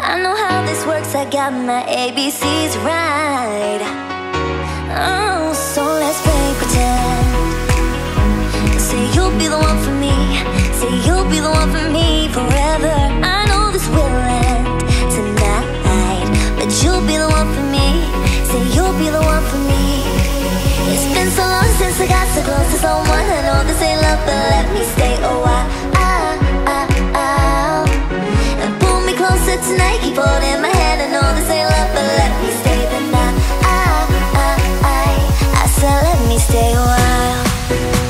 I know how this works, I got my ABCs right. Oh, so let's play pretend. Say you'll be the one for me Say you'll be the one for me forever. I know this will end tonight But you'll be the one for me Say you'll be the one for me. It's been so long since I got so close to someone I know this ain't love, but let me stay. Oh, A while in my I know this ain't love, but let me stay the night. I, I, I, I said let me stay a while.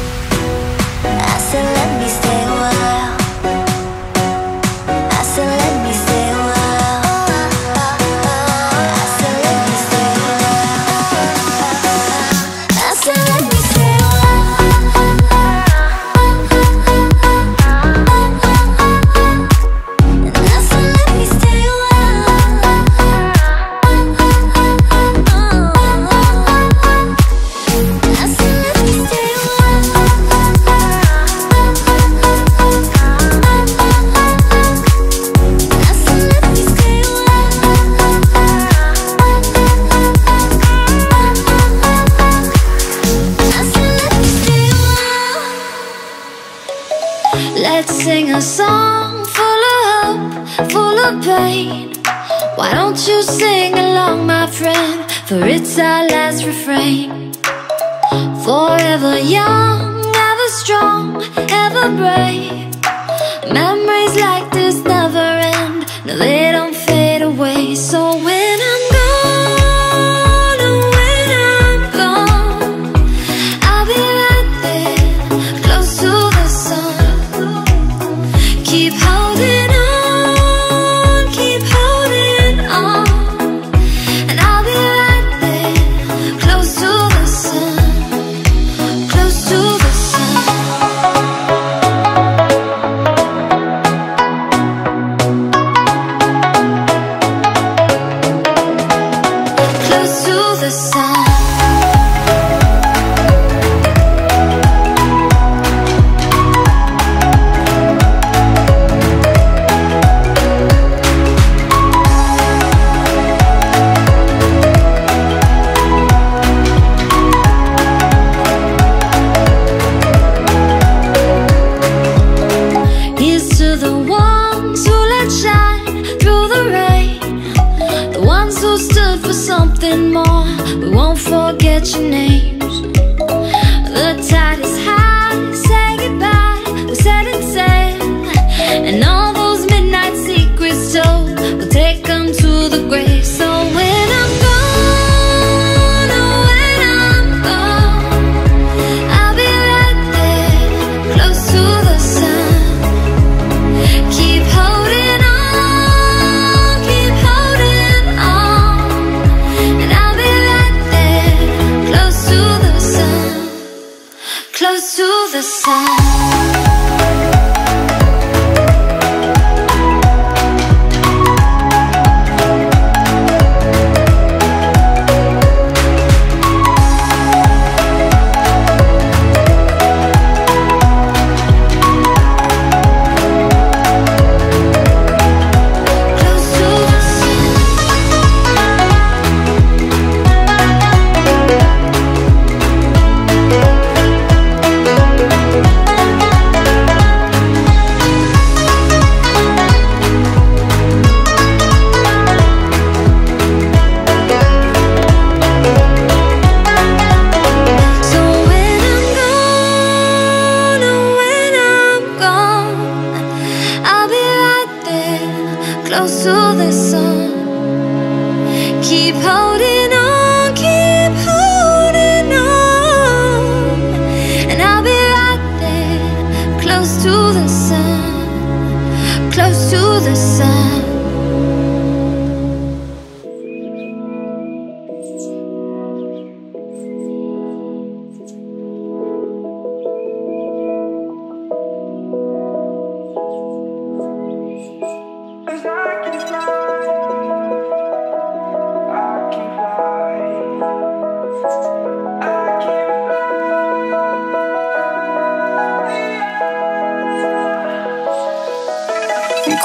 Forever young, ever strong, ever brave. Memories like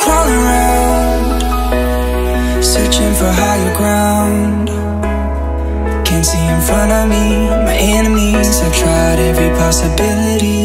crawling around Searching for higher ground. Can't see in front of me, my enemies. I've tried every possibility.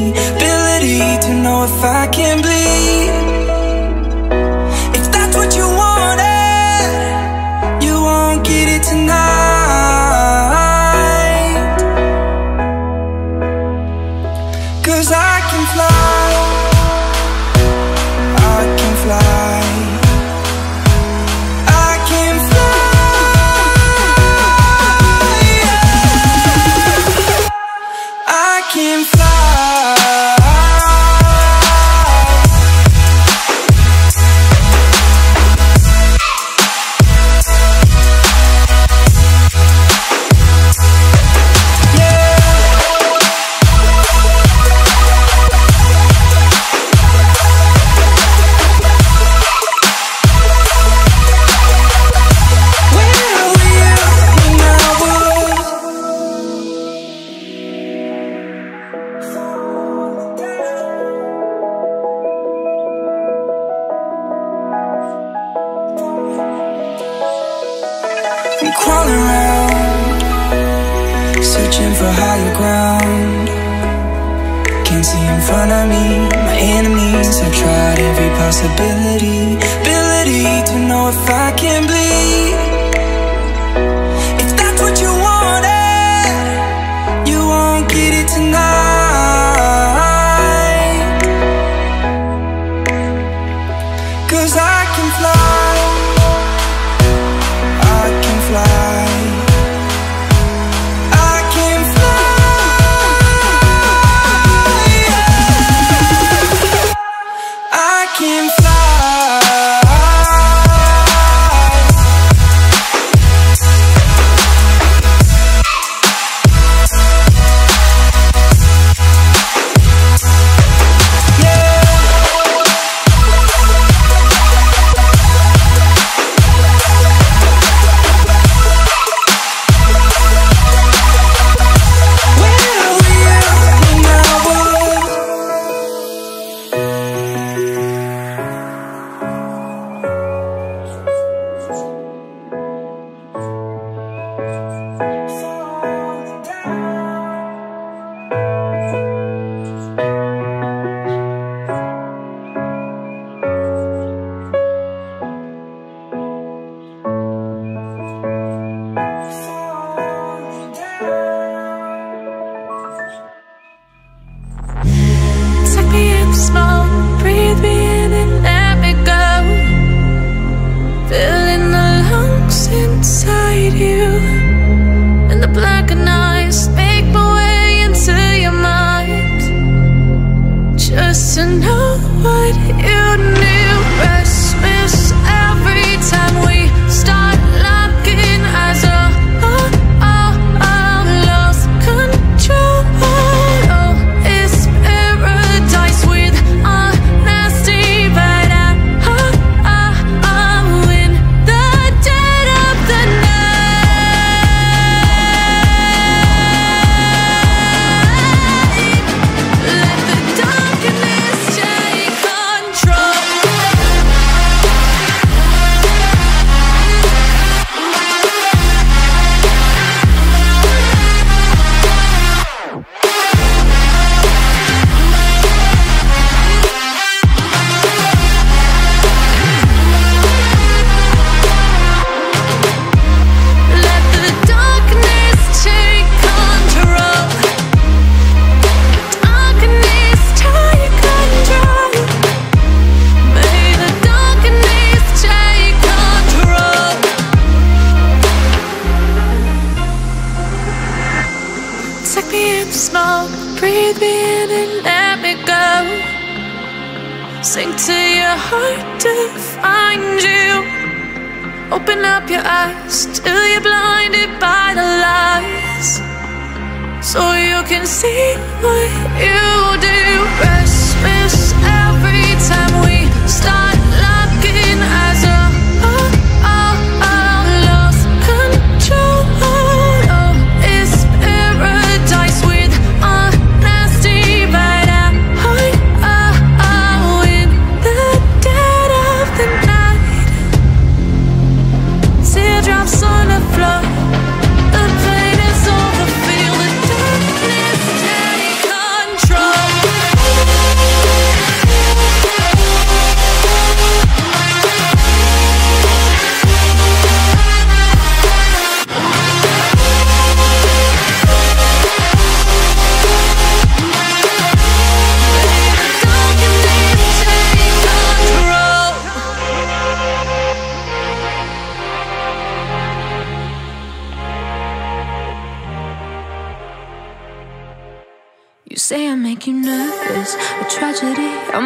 can see what you did.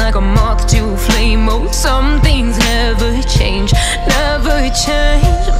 like a moth to a flame. Oh, some things never change, never change.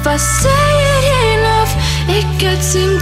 If I say it enough, it gets in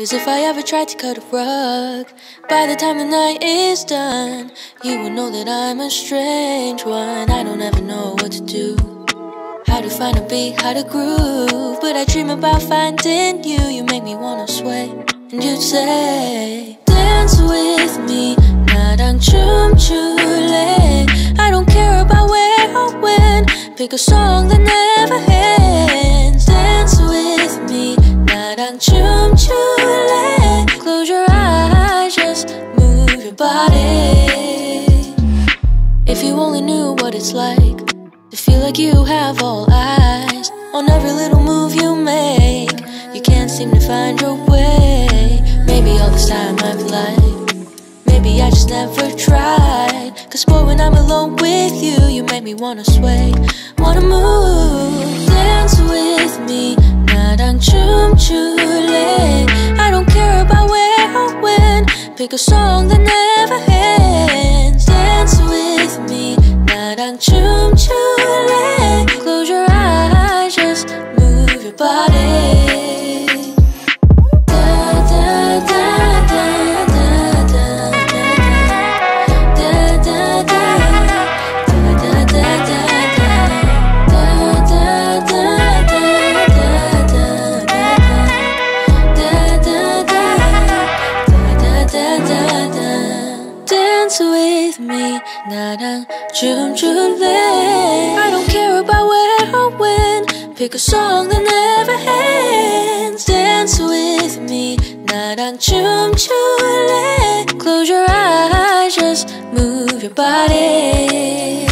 Cause if I ever tried to cut a rug, by the time the night is done, you will know that I'm a strange one. I don't ever know what to do. How to find a beat, how to groove. But I dream about finding you. You make me wanna sway. And you'd say, Dance with me, 나랑 춤출래. I don't care about where or when. Pick a song that never ends. Dance with me, on Chum Close your eyes, just move your body. If you only knew what it's like to feel like you have all eyes on every little move you make, you can't seem to find your way. Maybe all this time I've lied. Maybe I just never tried. Cause boy, when I'm alone with you, you make me wanna sway, wanna move. Dance with me, not on chum chum. Pick a song that never ends. Dance with me, 나랑 춤출래. I don't care about where or when. Pick a song that never ends. Dance with me, 나랑 춤출래. Close your eyes, just move your body.